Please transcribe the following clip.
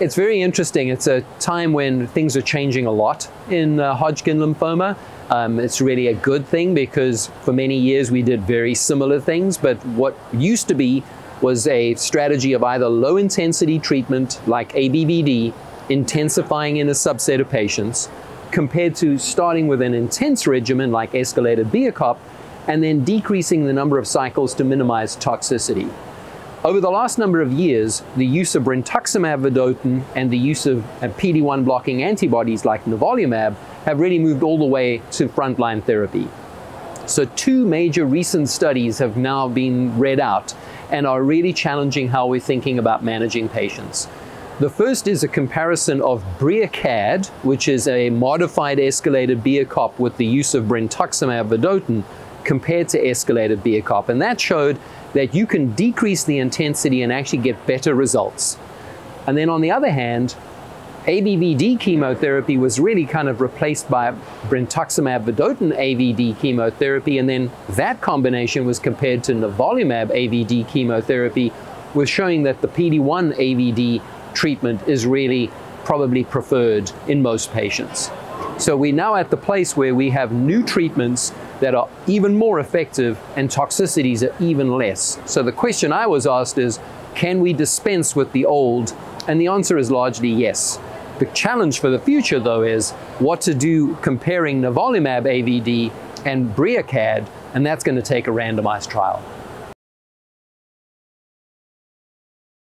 It's very interesting. It's a time when things are changing a lot in uh, Hodgkin lymphoma. Um, it's really a good thing because for many years we did very similar things, but what used to be was a strategy of either low intensity treatment like ABVD, intensifying in a subset of patients, compared to starting with an intense regimen like escalated BEACOPP, and then decreasing the number of cycles to minimize toxicity. Over the last number of years, the use of brentuximab vedotin and the use of PD-1 blocking antibodies like nivolumab have really moved all the way to frontline therapy. So two major recent studies have now been read out and are really challenging how we're thinking about managing patients. The first is a comparison of BrECADD, which is a modified escalated BEACOPP with the use of brentuximab vedotin, compared to escalated BEACOPP. And that showed that you can decrease the intensity and actually get better results. And then on the other hand, ABVD chemotherapy was really kind of replaced by brentuximab vedotin AVD chemotherapy, and then that combination was compared to nivolumab AVD chemotherapy, was showing that the PD-1 AVD treatment is really probably preferred in most patients. So we're now at the place where we have new treatments that are even more effective and toxicities are even less. So the question I was asked is, can we dispense with the old? And the answer is largely yes. The challenge for the future though is what to do comparing nivolumab AVD and BrECADD, and that's going to take a randomized trial.